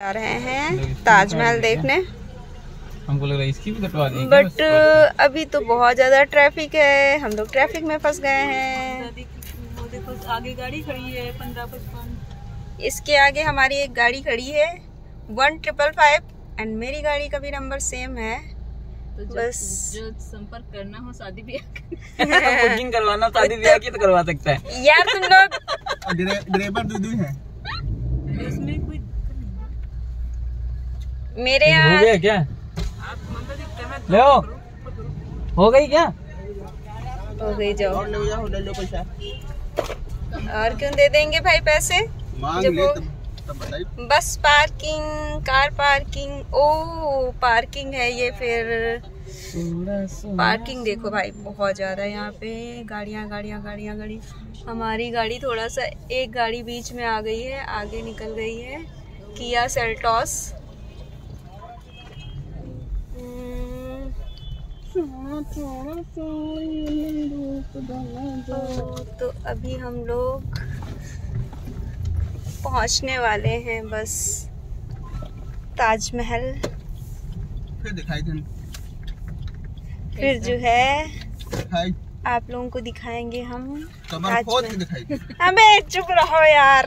जा रहे हैं ताजमहल देखने। हमको लग रहा है इसकी भी कटवा देंगे बट अभी तो बहुत ज़्यादा ट्रैफ़िक है हम लोग ट्रैफ़िक में फंस गए हैं। आगे गाड़ी खड़ी है पंद्रह पचपन इसके आगे हमारी एक गाड़ी खड़ी है वन ट्रिपल फाइव एंड मेरी गाड़ी का भी नंबर सेम है। तो जो, बस। जो संपर्क करना हो शादी ब्याह बुकिंग करवाना शादी ब्याह की तो करवा सकता है। यार तुम लोग ड्राइवर दो दो है। उसमें मेरे हो यहाँ गया क्या? ले हो गई क्या? हो गई जाओ। और ले जाओ ले लो पैसा? और क्यों दे देंगे भाई पैसे बस पार्किंग कार पार्किंग। ओ पार्किंग है ये फिर। पार्किंग देखो भाई बहुत ज़्यादा यहाँ पे। गाड़ियाँ गाड़ियाँ गाड़ियाँ गाड़ी। हमारी गाड़ी थोड़ा सा एक गाड़ी बीच में आ गई है आगे निकल गई है। Kia Seltos. तो अभी हम लोग पहुँचने वाले हैं बस ताजमहल। फिर दिखाई दे फिर जो है आप लोगों को दिखाएँगे हम के ताजमहल। अबे चुप रहो यार।